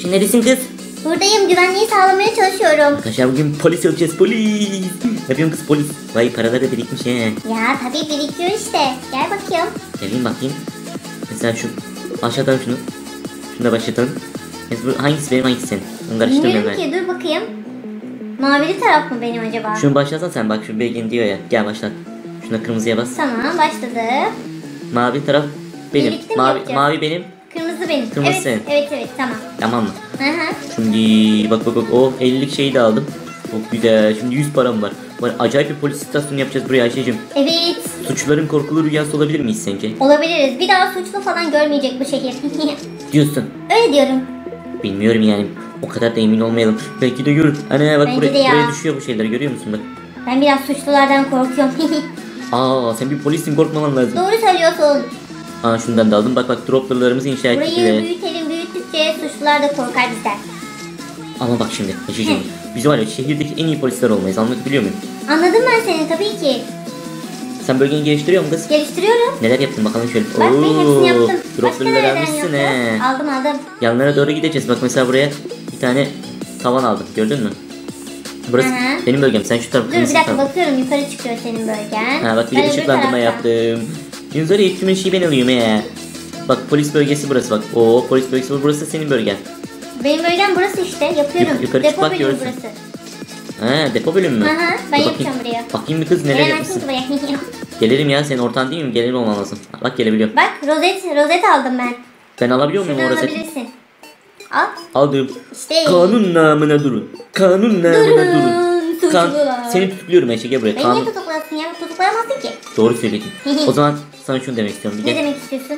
Şimdi neredesin kız? Buradayım güvenliği sağlamaya çalışıyorum. Arkadaşlar bugün polis olacağız polis. Ne yapıyorsun kız polis? Vay paraları da birikmiş he. Ya tabii birikiyor işte. Gel bakayım. Geleyim bakayım. Mesela şu başlatalım şunu. Şunu da başlatalım. Mesela hangisi benim hangisi senin? Bunu karıştırmıyorum ben. ki dur bakayım. Mavili taraf mı benim acaba? Şunu başlatsan sen bak şu belgin diyor ya. Gel başlat. Şuna kırmızıya bas. Tamam başladı. Mavi taraf benim. Birlikte mi Mavi, yapacağız? mavi benim. Kırmızı benim. Kırmızı evet, senin. evet evet tamam. Tamam mı? Hı hı. Şimdi bak bak bak o 50'lik şeyi de aldım. Çok güzel. Şimdi 100 param var. Var acayip bir polis istasyonu yapacağız buraya Ayşe'cim. Evet. Suçluların korkulu rüyası olabilir miyiz sence? Olabiliriz. Bir daha suçlu falan görmeyecek bu şehir. Diyorsun. Öyle diyorum. Bilmiyorum yani. O kadar da emin olmayalım. Belki de görür. Ana bak Bence buraya, de ya. buraya düşüyor bu şeyler görüyor musun bak. Ben biraz suçlulardan korkuyorum. Aa sen bir polissin korkmaman lazım. Doğru söylüyorsun. Aa şundan da aldım. Bak bak droplarlarımızı inşa ettik Burayı bile. büyütelim büyüttükçe suçlular da korkar bizden. Ama bak şimdi Ayşe'cim. Biz var ya şehirdeki en iyi polisler olmayız. Anlatabiliyor muyum? Anladım ben seni tabii ki. Sen bölgeni geliştiriyor musun kız? Geliştiriyorum. Neler yaptın bakalım şöyle. Bak ben hepsini yaptım. Başka nereden almışsın yaptın? he. Aldım aldım. Yanlara doğru gideceğiz. Bak mesela buraya bir tane tavan aldım. Gördün mü? Burası Hı hı. benim bölgem. Sen şu tarafı Dur bir kırmızı dakika taraf. bakıyorum yukarı çıkıyor senin bölgen. Ha bak bir Ben de öbür ışıklandırma yaptım. Yunusları ilk şeyi ben alıyorum he. Bak polis bölgesi burası bak. Oo polis bölgesi bu. Burası senin bölgen. Benim bölgem burası işte yapıyorum. Yuk- yukarı Depo bölümü görürsün. burası. Ha depo bölümü mü? Hı hı, ben Dur yapacağım bakayım. buraya. Bakayım bir kız neler Gelemezsin yapmışsın. ki. Gelirim ya senin ortan değil mi? Gelirim olman lazım. Bak gelebiliyorum. Bak rozet, rozet aldım ben. Ben alabiliyor muyum Şuradan o rozeti? alabilirsin. Al. Aldım. İşte. Kanun namına durun. Kanun namına durun. Durun. Kan, Suçlular. seni tutukluyorum Ayşe gel buraya. Beni Kanun. niye tutuklasın ya? Tutuklayamazsın ki. Doğru söyledin. o zaman sana şunu demek istiyorum. Bir Ne gel. demek istiyorsun?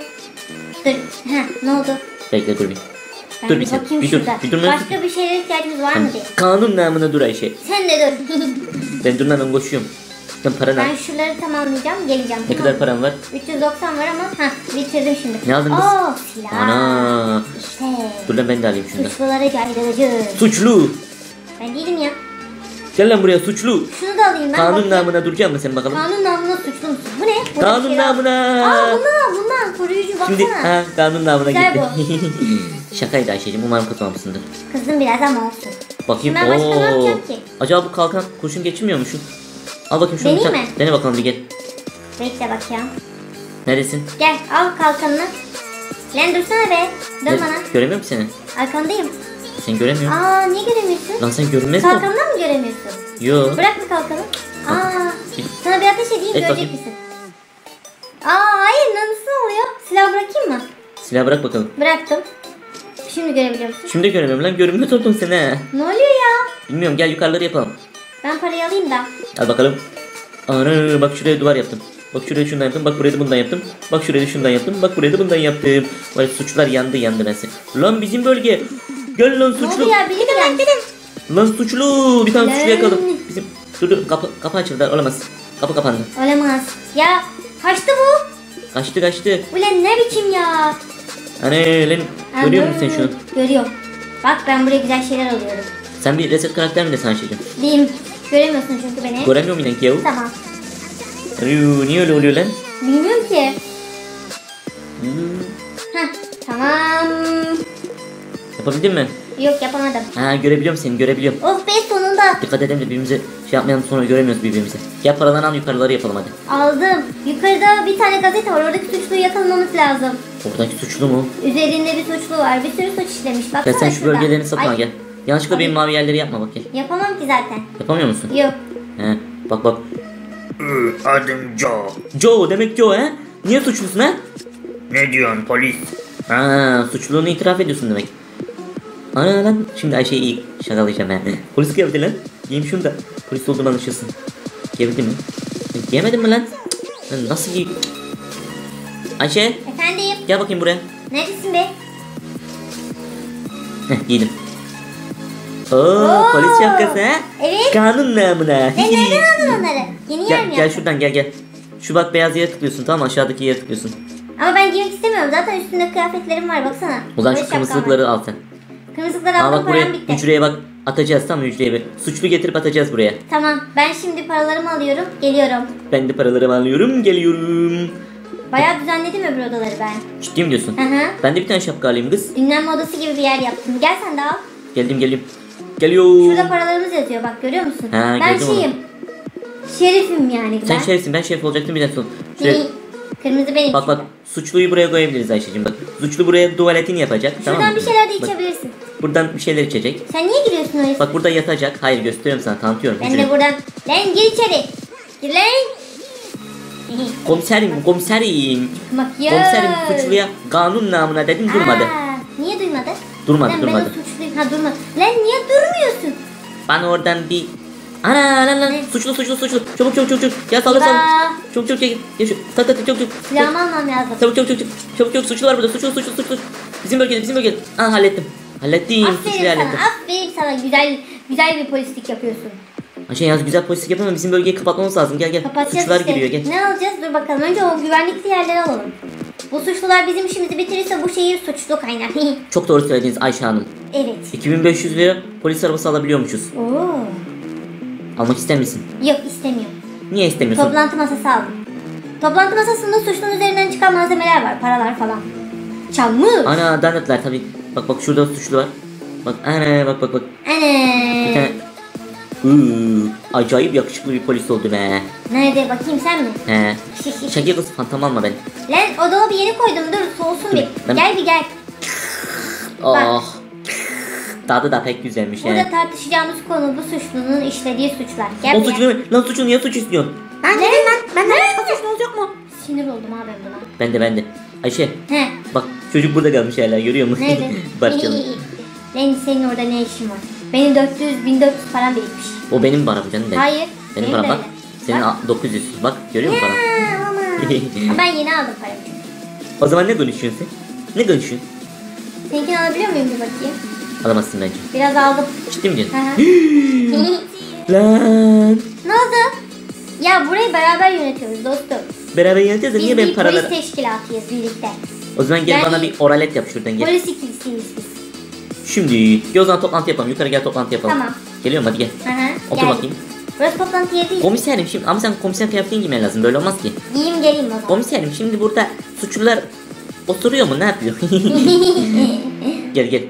Dur. Ha, ne oldu? Bekle dur bir. Ben Dur bir sen. bakayım Bir dur. şurada. Bir dur. Başka bir şeye ihtiyacımız var mı diye. Kanun namına dur Ayşe. Sen de dur. Ben durmadan koşuyorum. Sen paranı al. ben şunları tamamlayacağım. Geleceğim. Ne tamam kadar mı? param var? 390 var ama ha bitirdim şimdi. Ne aldın kız? Oo silah. Ana. İşte. Dur lan ben de alayım şunu da. Suçlulara caydırıcı. Suçlu. Ben değilim ya. Gel lan buraya suçlu. Şunu da alayım ben. Kanun bakayım. namına duracak mısın sen bakalım? Kanun namına suçlu musun? Bu ne? Bu Kanun şey namına. Aa bundan bundan koruyucu baksana. Şimdi ha kanun namına Güzel gitti. Şakaydı Ayşe'cim umarım kızmamışsındır. Kızdım biraz ama olsun. Bakayım. Ben başka ne Oo. yapacağım ki? Acaba bu kalkan kurşun geçirmiyor mu şu? Al bakayım şunu. tane- mi? Dene bakalım bir gel. Bekle bakayım. Neredesin? Gel al kalkanını. Lan dursana be. Dön Ne- bana. Göremiyorum seni. Arkandayım. Sen göremiyorum. Aa niye göremiyorsun? Lan sen görünmez mi? Kalkandan mı göremiyorsun? Yo. Bırak bir kalkanı. Aa sana bir ateş edeyim Et görecek bakayım. misin? Aa hayır nasıl oluyor? Silah bırakayım mı? Silah bırak bakalım. Bıraktım. Şimdi görebiliyor musun? Şimdi göremiyorum lan görünmez oldun sen ha. Ne oluyor ya? Bilmiyorum gel yukarıları yapalım. Ben parayı alayım da. Al bakalım. Ana bak şuraya duvar yaptım. Bak şuraya şundan yaptım. Bak buraya da bundan yaptım. Bak şuraya da şundan yaptım. Bak buraya da bundan yaptım. Vay suçlar yandı yandı ben. Lan bizim bölge. Gel lan Ne suçlu. oldu ya? Biri mi gelmiş? Lan suçlu. Bir tane Lan. suçlu yakalım. Bizim dur dur kapı, kapı açıldı. Olamaz. Kapı kapandı. Olamaz. Ya kaçtı bu? Kaçtı kaçtı. Ulan ne biçim ya? Hani lan görüyor musun sen şunu? Görüyorum. Bak ben buraya güzel şeyler alıyorum. Sen bir reset karakter mi de sen şeydim? Diyeyim. Göremiyorsun çünkü beni. Göremiyor musun ki yahu? Tamam. Arıyor, Niye öyle oluyor lan? Bilmiyorum ki. Hmm, Heh, tamam. Yapabildin mi? Yok yapamadım. Ha görebiliyorum seni görebiliyorum. Of be sonunda. Dikkat edelim de birbirimize şey yapmayalım sonra göremiyoruz birbirimizi. Gel paralarını al yukarıları yapalım hadi. Aldım. Yukarıda bir tane gazete var. Oradaki suçluyu yakalamamız lazım. Oradaki suçlu mu? Üzerinde bir suçlu var. Bir sürü suç işlemiş. Baksana Gel sen şu şurada. bölgelerini satın al Ay, gel. Yanlışlıkla benim mavi yerleri yapma bak gel. Yapamam ki zaten. Yapamıyor musun? Yok. He bak bak. Adım Joe. Joe demek Joe he? Niye suçlusun he? Ne diyorsun polis? Ha suçluluğunu itiraf ediyorsun demek. Ana lan şimdi Ayşe'yi iyi şakalayacağım he. Polis geldi lan. Giyeyim şunu da. Polis olduğumu anlaşılsın. Giyebildim mi? Giyemedim mi lan? Lan nasıl giy... Ayşe Efendim. gel bakayım buraya. Neredesin be? Heh giydim. Oo, polis şapkası ha? Evet. Kanun namına. Sen nereden aldın onları? Yeni yer gel, mi gel yaptın? şuradan gel gel. Şu bak beyaz yere tıklıyorsun tamam aşağıdaki yere tıklıyorsun. Ama ben giymek istemiyorum. Zaten üstünde kıyafetlerim var. Baksana. Zaman Böyle şu şapkam var. kırmızılıkları al sen. Kırmızılıkları Aa aldım bak buraya param bitti. hücreye bak atacağız tamam mı hücreye bir. Suçlu getirip atacağız buraya. Tamam. Ben şimdi paralarımı alıyorum. Geliyorum. Ben de paralarımı alıyorum geliyorum. Bayağı düzenledim öbür odaları ben. Ciddi mi diyorsun? Hı hı. Ben de bir tane şapka alayım kız. Dinlenme odası gibi bir yer yaptım. Gel sen de al. Geldim geldim. Geliyor. Şurada paralarımız yazıyor bak görüyor musun? Ha, ben gördüm onu. şeyim. Şerifim yani Sen ben. şerifsin ben şerif olacaktım bir de son. Şöyle, Kırmızı benim. bak bak suçluyu buraya koyabiliriz Ayşe'cim bak. Suçlu buraya tuvaletini yapacak tamam Şuradan mı? bir şeyler de Bak, içebilirsin. buradan bir şeyler içecek. Sen niye giriyorsun oraya? Bak burada yatacak. Hayır gösteriyorum sana tanıtıyorum. ben Hücre. de buradan. Lan gir içeri. Gir lan. Komiserim komiserim. Makyaj. Komiserim suçluya kanun namına dedim durmadı. Aa, niye duymadı? Durmadı, Lan durmadı. Ben o suçluyum. Ha durmadı. Lan niye durmuyorsun? Bana oradan bir Ana lan lan suçlu suçlu suçlu çabuk çabuk çabuk çabuk ya saldır saldır çabuk çabuk çabuk ya şu tak tak tak, çabuk çabuk Silahımı almam lazım. çabuk çabuk çabuk çabuk çabuk suçlu var burada suçlu suçlu suçlu bizim bölgede bizim bölgede aa hallettim hallettim suçluyu Aferin sana. hallettim Aferin sana. Güzel güzel bir polislik yapıyorsun. Ayşe yalnız güzel polislik yapamam bizim bölgeyi kapatmamız lazım gel gel Kapatacağız suçlular işte. giriyor gel Ne alacağız? Dur bakalım. Önce o güvenlikli yerleri alalım. Bu suçlular bizim işimizi bitirirse bu şehir suçlu kaynar. çok doğru söylediniz Ayşe Hanım evet. 2500 lira polis arabası alabiliyormuşuz Oo. Almak ister misin? Yok istemiyorum. Niye istemiyorsun? Toplantı masası aldım. Toplantı masasında suçlunun üzerinden çıkan malzemeler var. Paralar falan. Çamur. Ana donutlar tabi bak bak şurada suçlu var bak ana bak bak bak bir Ana. tane Iıı, acayip yakışıklı bir polis oldu be. Nerede bakayım sen mi? He. Şakir kız fantom alma beni. Lan o dolabı yeni koydum dur soğusun bir. ben- Gel bir gel. Oh. Tadı da pek güzelmiş Burada he. tartışacağımız konu bu suçlunun işlediği suçlar. Gel O buraya. suçlu lan suçlu niye suç istiyorsun? Ben dedim lan. Benden başka suçlu olacak mı? Sinir oldum abi buna. Ben de ben de. Ayşe He. bak çocuk burada kalmış hala görüyor musun? Nerede? Barçalı. Lan senin orada ne işin var? Benim 400 1400 param birikmiş. O benim param canım benim. Hayır. Benim benim param de bak. öyle. Senin Bak. a- 900. Bak görüyor musun param? Ya, aman. Ama ben yeni aldım paramı. O zaman ne konuşuyorsun sen? Ne konuşuyorsun? Seninkini alabiliyor muyum bir bakayım? Alamazsın bence. Biraz aldım. Ciddi mi diyorsun? Hı hı. Lan. ne oldu? Ya burayı beraber yönetiyoruz dostum. Beraber yöneteceğiz de Biz niye bir benim paraları... polis teşkilatıyız birlikte. O zaman gel Yani- bana bir oralet yap şuradan gel. Polis ikilisiyiz biz. Şimdi zaman toplantı yapalım. Yukarı gel toplantı yapalım. Tamam. Geliyorum hadi gel. Hı hı. Otur bakayım. Burası toplantı yeri değil. Komiserim şimdi ama sen komiser kıyafetini giymen lazım. Böyle olmaz ki. Giyeyim geleyim o zaman. Komiserim şimdi burada suçlular oturuyor mu ne yapıyor? gel gel.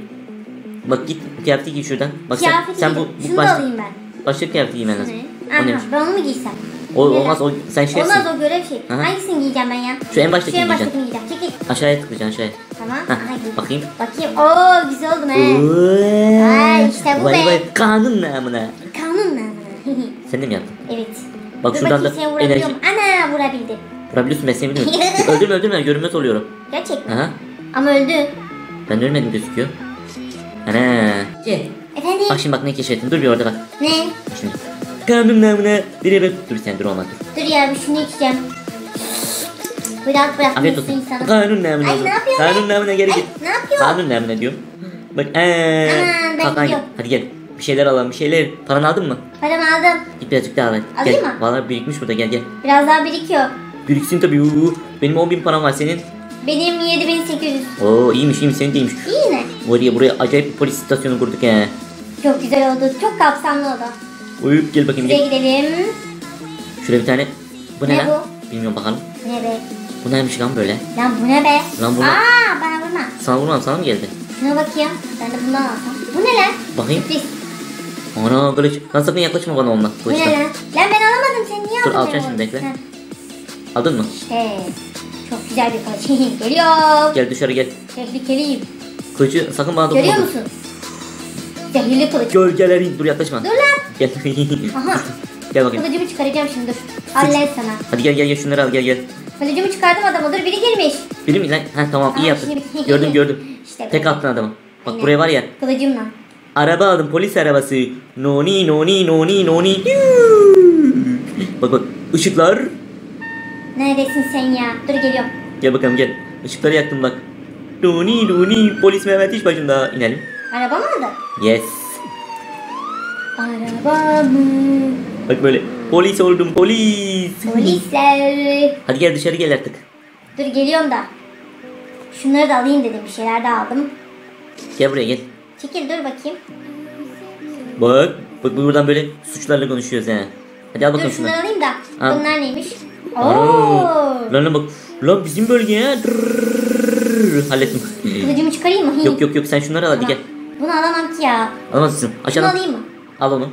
Bak git kıyafeti giy şuradan. Bak sen, Kıyafeti sen bu, bu Şunu da başka, alayım ben. başka kıyafeti giymen lazım. Ne? O neymiş? Aha, ben onu mu giysem? O, Ne olmaz o sen şefsin. Olmaz o görev şey. Aha. Hangisini giyeceğim ben ya? Şu en baştaki Şu en giyeceksin. baştakini giyeceğim. Çekil. Aşağıya tıklayacaksın aşağıya. Tamam. Hah, Aha, giydim. bakayım. Bakayım. Oo güzel oldum he. Ay işte bu be. kanun namına. Kanun namına. Sen de mi yaptın? evet. Bak Dur şuradan bakayım da vurabiliyor enerji. Ana vurabildim. Vurabiliyorsun ben seni biliyorum. öldürme öldürme görünmez oluyorum. Gerçekten. Aha. Ama öldü. Ben ölmedim gözüküyor. Ana. Gel. Efendim? Bak şimdi bak ne keşfettim. Dur bir orada bak. Ne? Şimdi. Kanun namına bir eve dur sen dur olma dur. Dur ya bir şunu içeceğim. Bırak bırak. Afiyet olsun. sana. Kanun namına. Ay, ne yapıyorsun Kanun namına geri git. ne yapıyorsun? Kanun namına diyorum. Bak eee. Aman, ben gidiyorum. hadi gel. Bir şeyler alalım bir şeyler. Paranı aldın mı? Paramı aldım. Git birazcık daha al. Alayım gel. mı? Vallahi birikmiş burada gel gel. Biraz daha birikiyor. Biriksin tabii. Benim 10 bin param var senin. Benim 7800. Oo iyiymiş iyiymiş senin de iyiymiş. İyi mi? Oraya buraya acayip bir polis istasyonu kurduk he. Çok güzel oldu. Çok kapsamlı oldu. Uyup gel bakayım Şuraya gel. gidelim. Şuraya bir tane. Bu ne, Ne lan? Bilmiyorum bakalım. Ne be? Bu neymiş lan böyle? Lan bu ne be? Lan bu? Aa bana vurma. Sana vurmam sana mı geldi? Şuna bakayım. Ben de bundan alsam. Bu ne lan? Bakayım. Sürpriz. Ana kılıç. Lan sakın yaklaşma bana onunla. Bu ne lan? Lan ben alamadım. Sen niye Dur, aldın? alacaksın benim şimdi, bekle. Aldın mı? İşte. Çok güzel bir kılıç. Geliyorum. Gel dışarı gel. Tehlikeliyim. Kılıcı sakın bana dokunma. Görüyor musun? Zehirli kılıç. Gölgelerin. Dur yaklaşma. Dur lan. Gel. Aha. gel bakayım. Kılıcımı çıkaracağım şimdi dur. Hallet sana. Hadi gel gel gel şunları al gel gel. Kılıcımı çıkardım adama dur biri girmiş. Biri mi lan? Ha tamam iyi Aa, yaptın. şimdi- Gördüm gördüm. İşte Tek attın adamı. Bak Aynen. buraya var ya. Kılıcımla. Araba aldım polis arabası. Noni noni noni noni. Bak bak ışıklar. Neredesin sen ya? Dur geliyorum. Gel bakalım gel. Işıkları yaktım bak. Noni noni polis Mehmet iş başında inelim. Araba mı aldın? Yes. Arabamı. Bak böyle polis oldum polis. Polisler. Hadi gel dışarı gel artık. Dur geliyorum da. Şunları da alayım dedim. Bir şeyler de aldım. Gel buraya gel. Çekil dur bakayım. Bak. Bak buradan böyle suçlarla konuşuyoruz he. Hadi al Dur bakalım şunları şunları. alayım da. Al. Bunlar neymiş? Oo. Lan lan bak. Lan bizim bölgeye. Drrrr. Hallettim. Kılıcımı çıkarayım mı? yok yok yok sen şunları al hadi gel. Bunu alamam ki ya. Alamazsın. Aşağıdan. alayım mı? Al onu.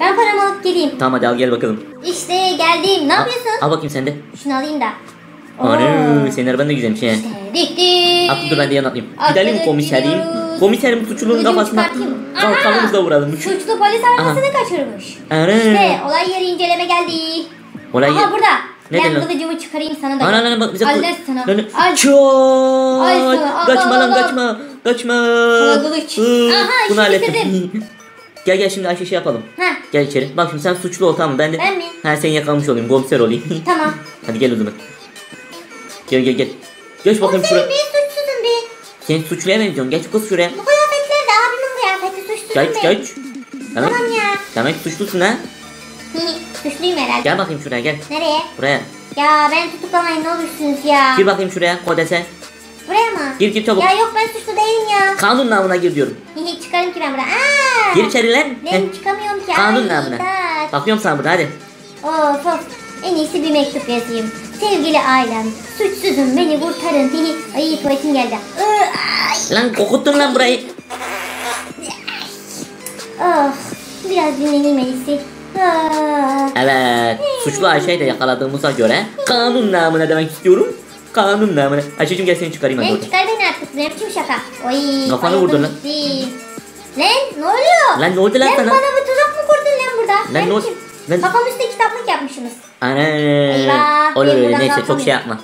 Ben paramı alıp geleyim. Tamam hadi al gel bakalım. İşte geldim. Ne yapıyorsun? al bakayım sen de. Şunu alayım da. Oo. Ana senin araban da güzelmiş he. Dik dik. Atla dur ben de yan atlayayım. Gidelim komiserim. Komiserim suçlunun Kılıcımı kafasına çıkartayım Aha! kalımızla vuralım. Suçlu polis arabasını kaçırmış. İşte olay yeri inceleme geldi. Olay Aha burada. Ne ben kılıcımı çıkarayım sana da. Ana lan bak bize Al kıl- lan sana. Al. Al, Kaçma lan kaçma. Kaçma. Sana kılıç. Aha, Bunu hallettim. gel gel şimdi Ayşe şey yapalım. Heh Gel içeri. Bak şimdi sen suçlu ol tamam mı? Ben de Ben mi? Ha seni yakalamış olayım. Komiser olayım. tamam. Hadi gel o zaman. Gel gel gel. Geç bakayım şuraya. bir suçsuzun bir. Sen suçluya benziyorsun. Geç kız şuraya. Bu kıyafetler de abimin kıyafeti suçsuzun Geç bir. geç. Tamam. Tamam ya. Demek suçlusun ha. Suçluyum herhalde. Gel bakayım şuraya gel. Nereye? Buraya. Ya ben tutuklamayın ne olursunuz ya. Gir bakayım şuraya kodese. Buraya mı? Gir gir çabuk. Ya yok ben suçlu değilim ya. Kanun namına gir diyorum. Çıkarım ki ben burada. Aa! Gir içeri lan. Ben çıkamıyorum ki. Kanun Ay, namına. imdat. Bakıyorum sana burada hadi. Of of. En iyisi bir mektup yazayım. Sevgili ailem, suçsuzum beni kurtarın. Ay tuvaletim geldi. Ay. Lan kokuttun lan burayı. Of. Biraz dinleneyim en iyisi. Evet. Suçlu Ayşe'yi de yakaladığımıza göre kanun namına demek istiyorum. Kanun namına. Ayşe'cim gel seni çıkarayım hadi Lan oradan. çıkar beni artık. Ne biçim şaka? Oy. Bayıldım vurdun lan. Lan ne oluyor? Lan ne oldu lan Lan sana? bana bir tuzak mı kurdun lan burada? Lan ne oldu? Lan- Kafam üstüne kitaplık yapmışsınız. Ana. Eyvah, Olur öyle buradan neyse çok kalkamıyorum. şey yapma.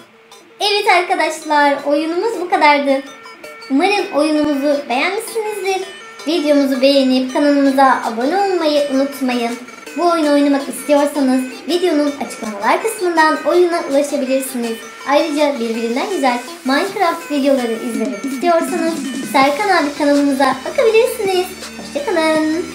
Evet arkadaşlar oyunumuz bu kadardı. Umarım oyunumuzu beğenmişsinizdir. Videomuzu beğenip kanalımıza abone olmayı unutmayın. Bu oyunu oynamak istiyorsanız videonun açıklamalar kısmından oyuna ulaşabilirsiniz. Ayrıca birbirinden güzel Minecraft videoları izlemek istiyorsanız Serkan abi kanalımıza bakabilirsiniz. Hoşçakalın.